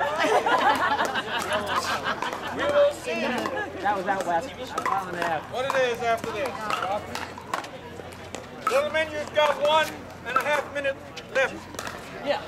out. we will see. That was out west. I'm out. What it is after this. Gentlemen, you've got one and a half minutes left. Yeah.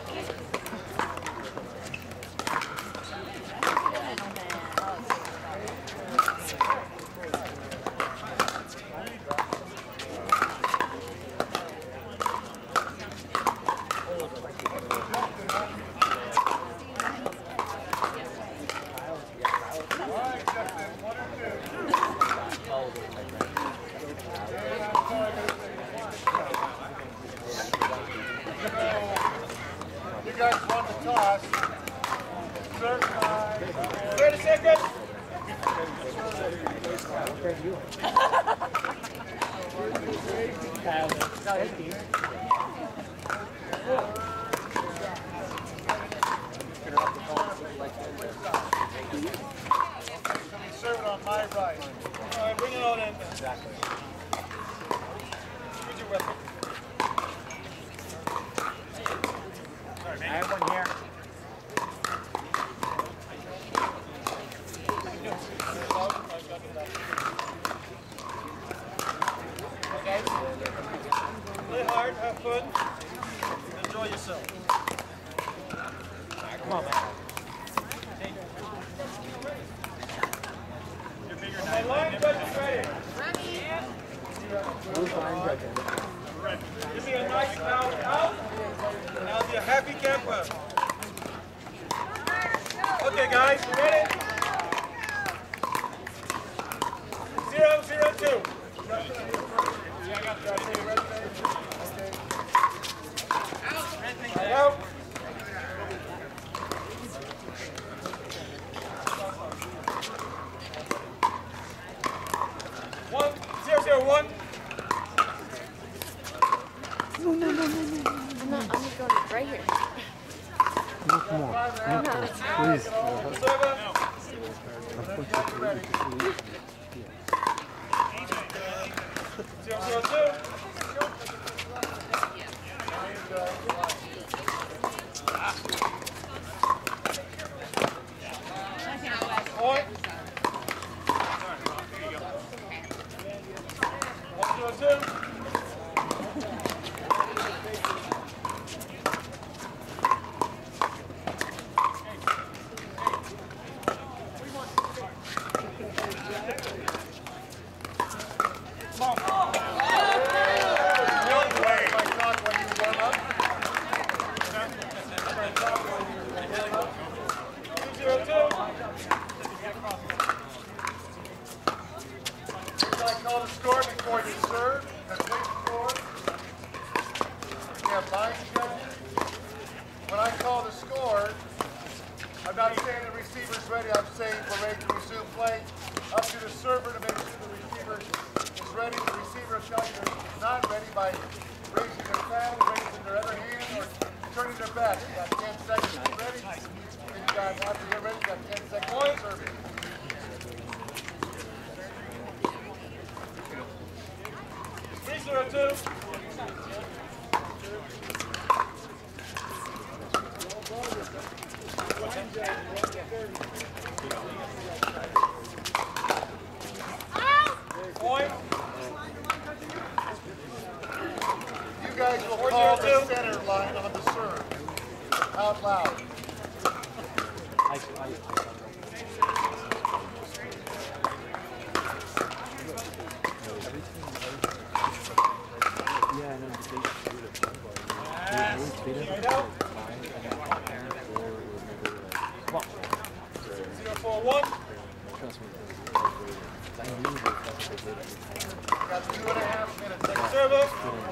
You guys will call the center line on the serve out loud. Yeah, Ball one. Trust me. Got two and a half minutes. Next servo.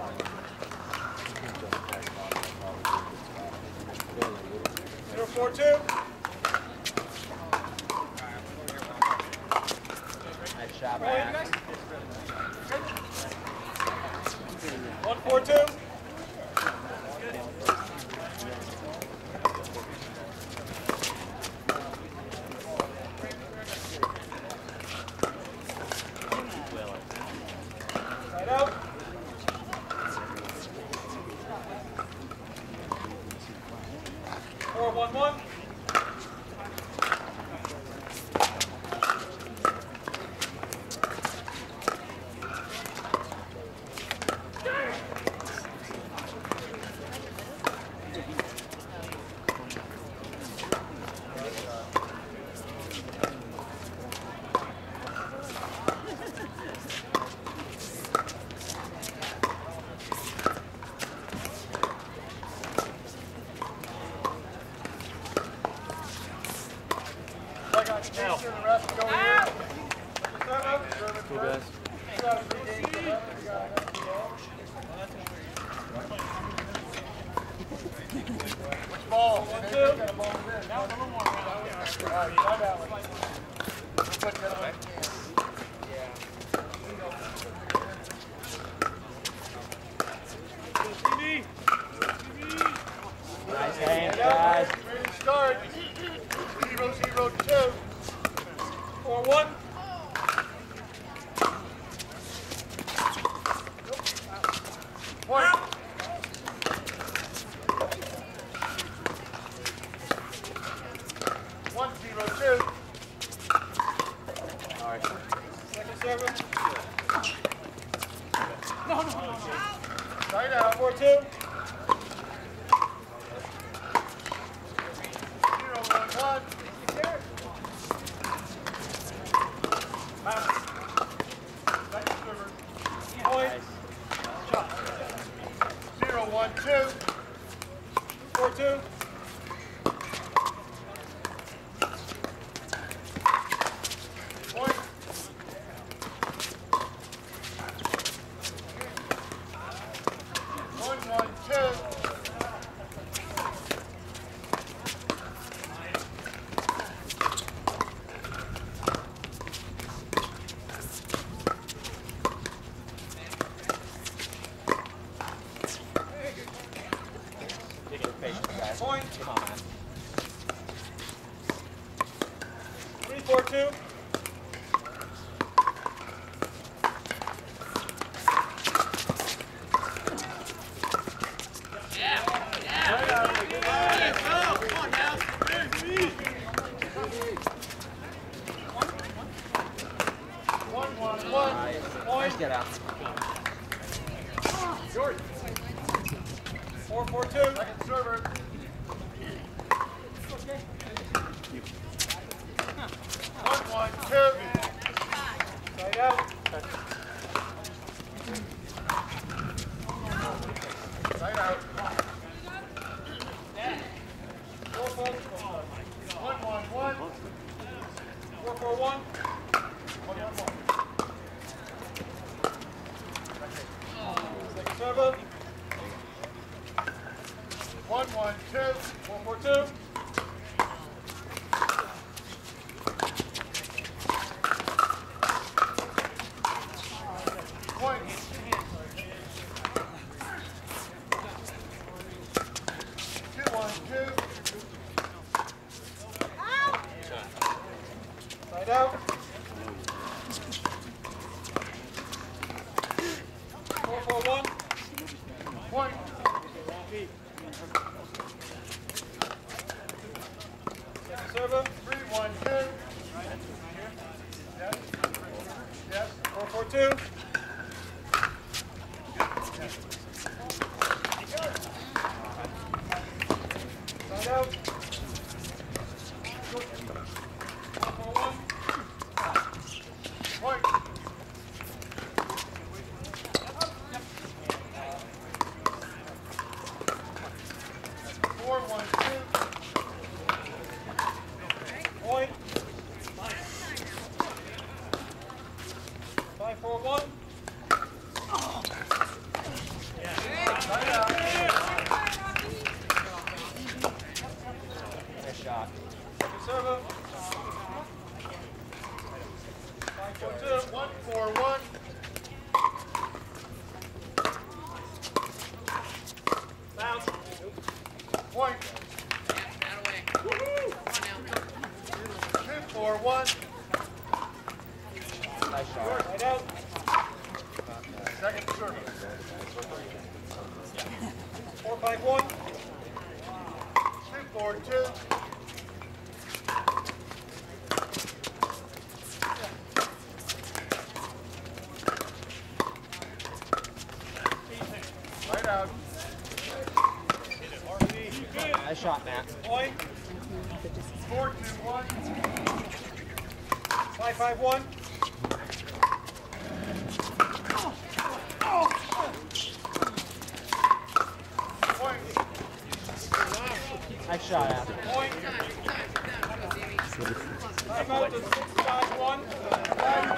No, no, no. no. Right out, 4 2. Zero, one, one. Pass. Jordan. 4-4-2. Second server. One, one, two. Side out. Side out. Four, four, one, one, one. Four, four, one. I shot Matt. Boy. Gordon and one. Five, five, one. Oh. Shot after. Point. Time out to six, five, one. Five,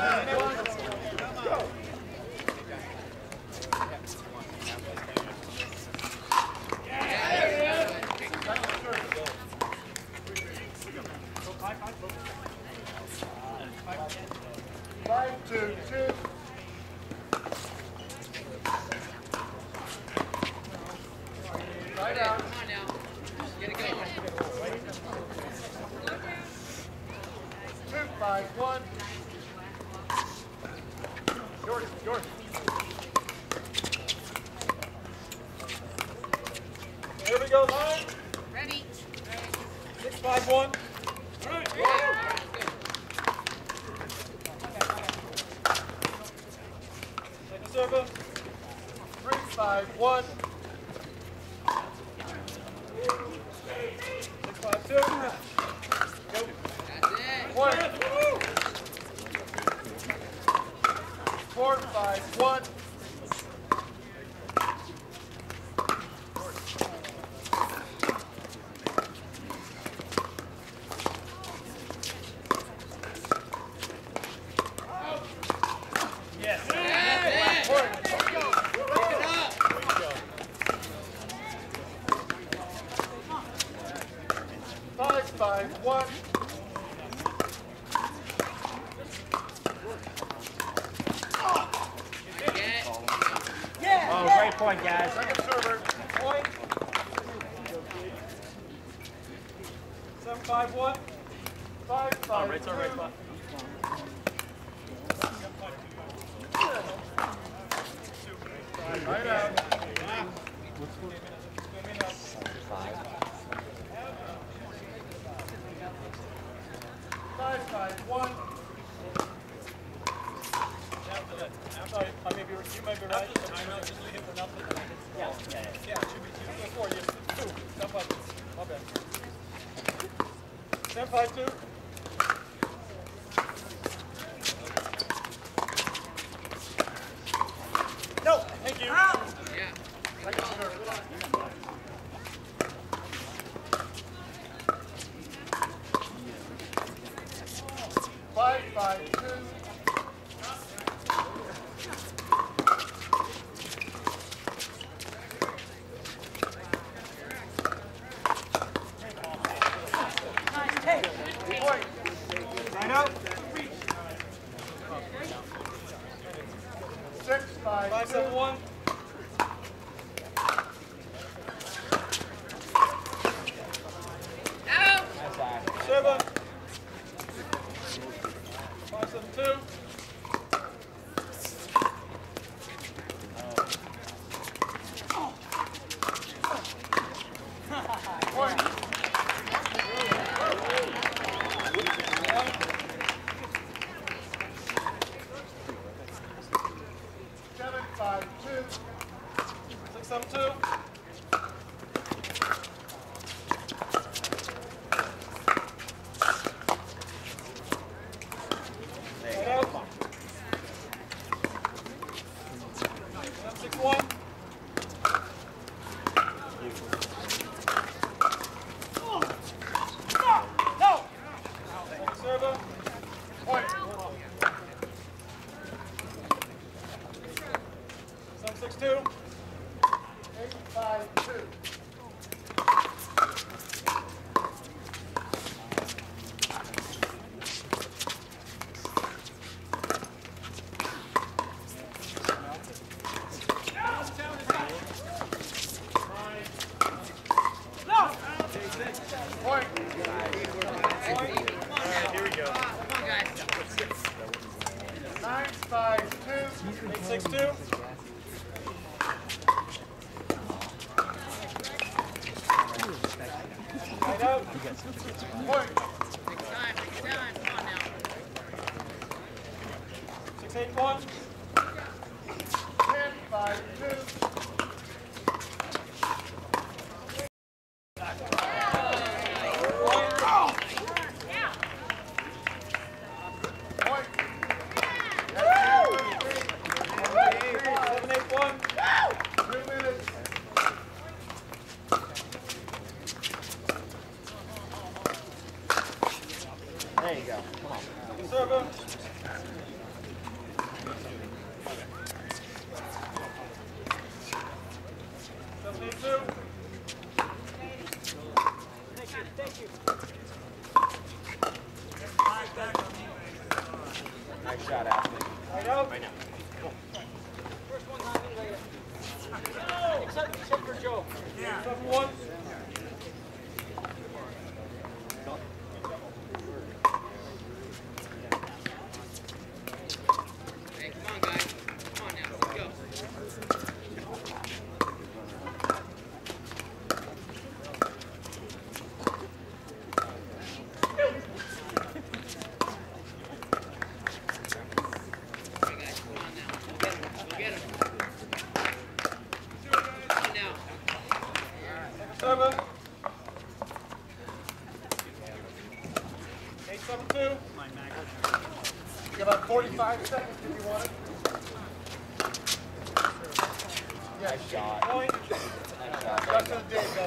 five, one. one.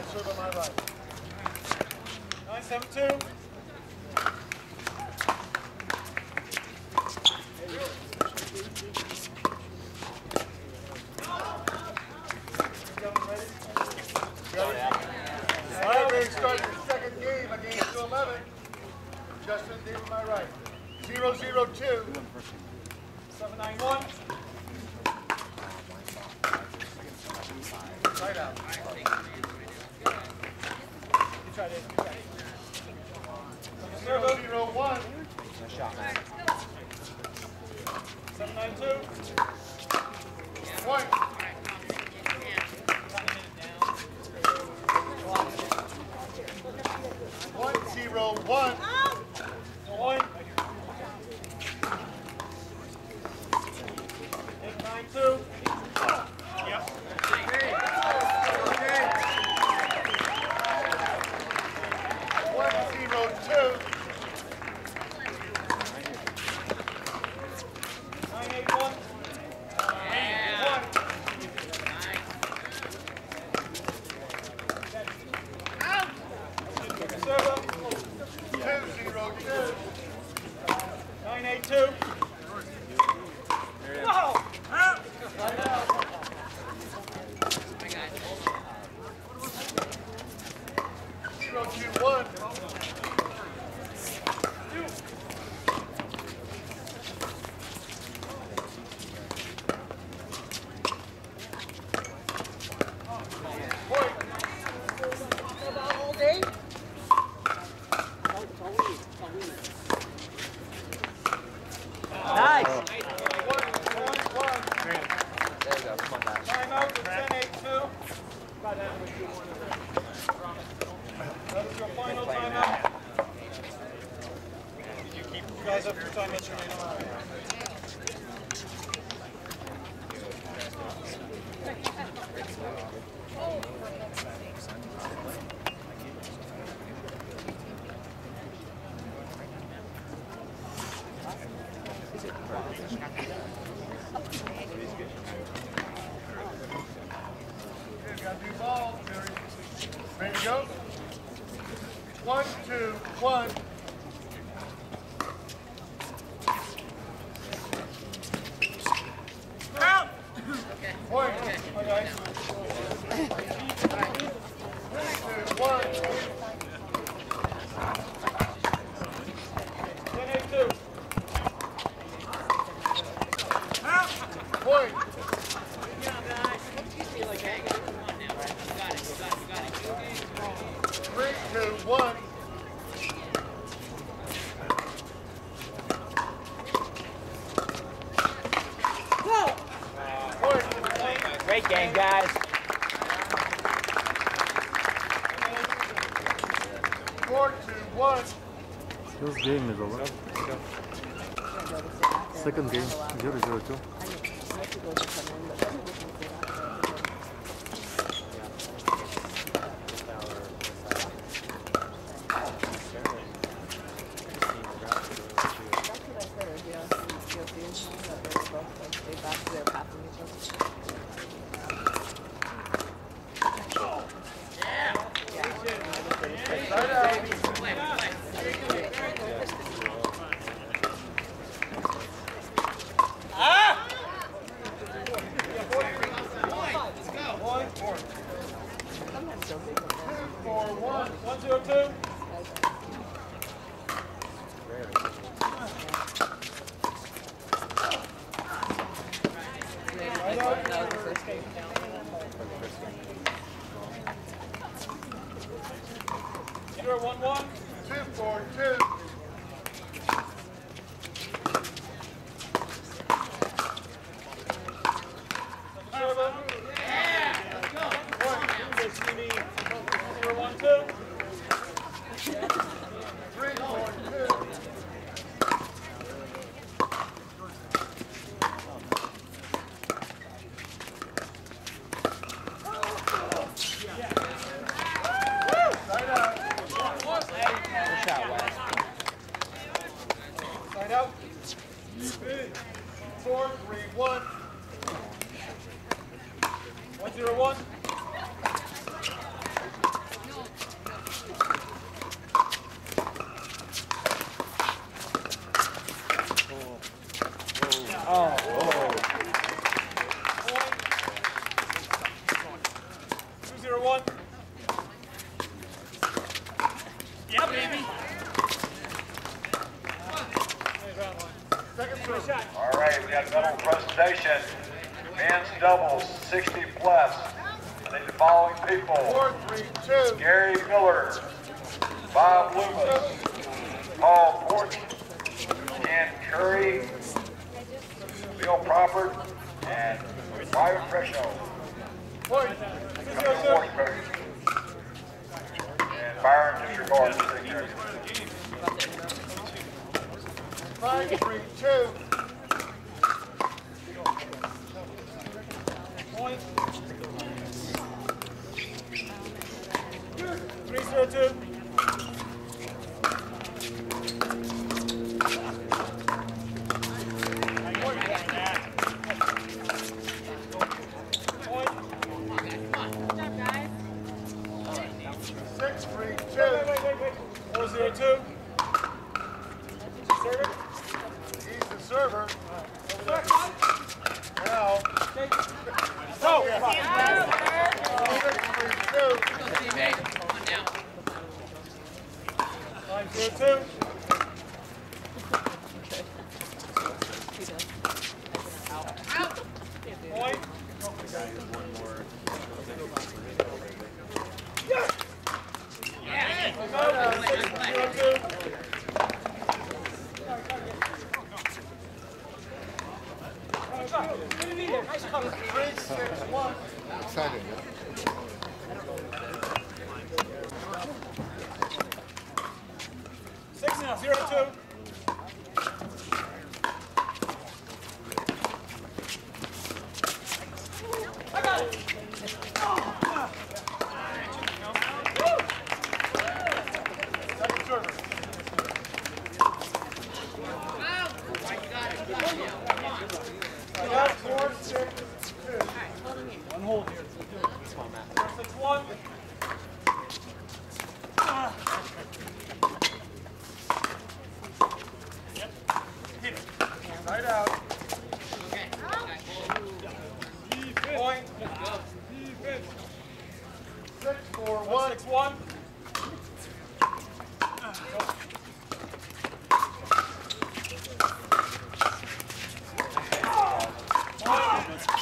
Serve on my right. Nine seven two. All right, ready to start your second game against you 11. Justin and Dave on my right. Zero, zero, two. Seven nine one. Right out. You try this. You try it. Zero, zero, one. Nice shot, Matt. Seven nine two. Point. One, zero, one. One. Eight nine two. Yep. One, zero, two. Nine eight one. One. Server. Two, zero, two. Nine eight two. Second game, 0 0 2. Four, Thank you.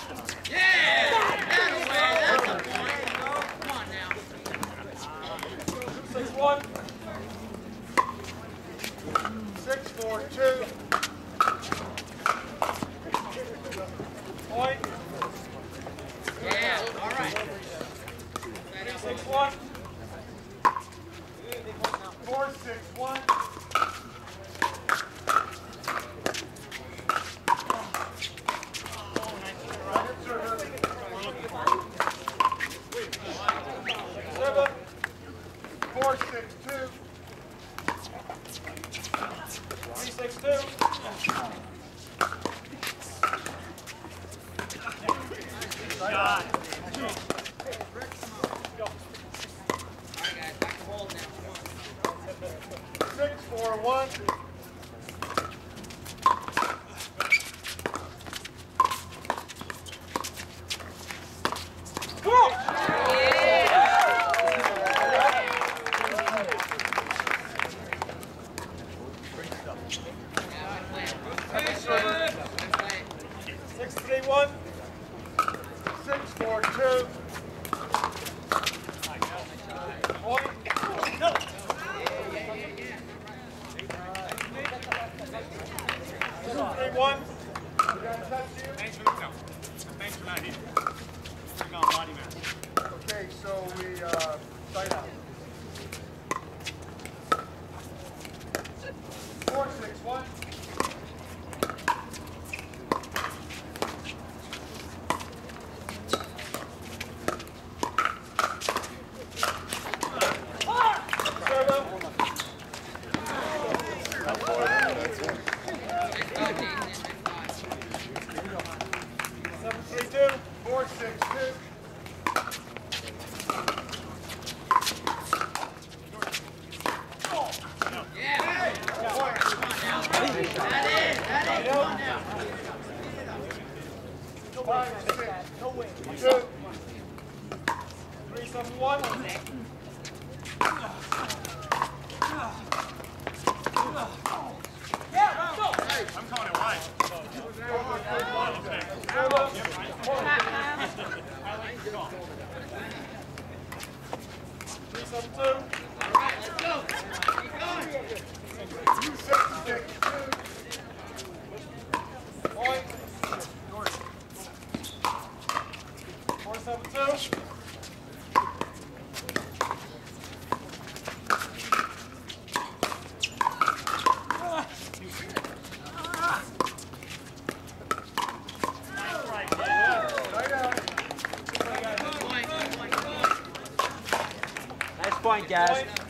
Guys.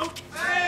Ei!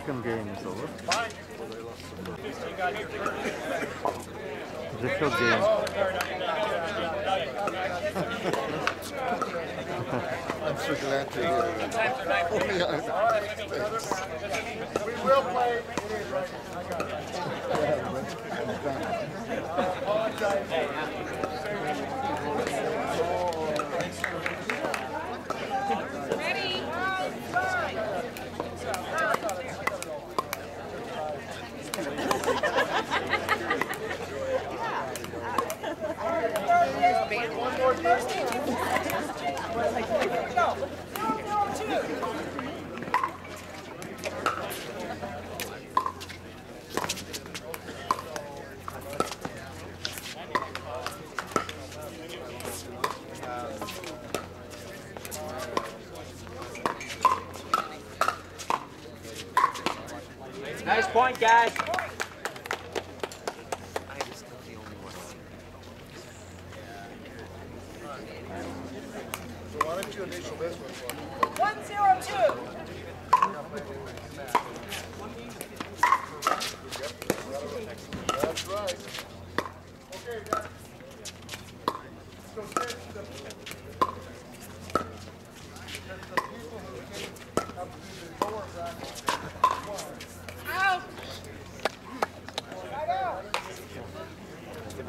second game is over. Difficult game. I'm so glad to hear that. We will play. I got it.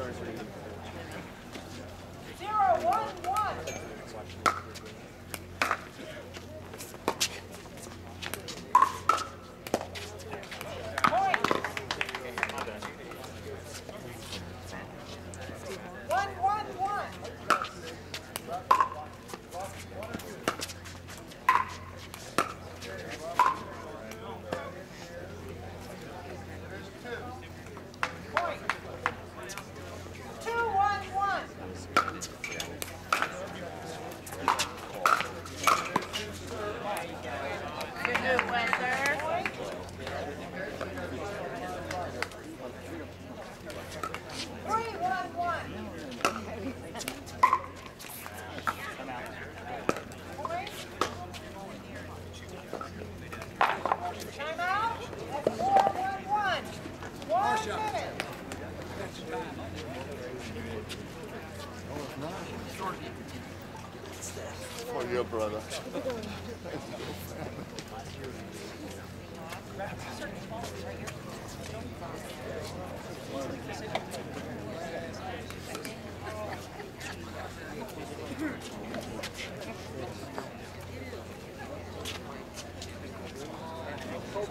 anniversary.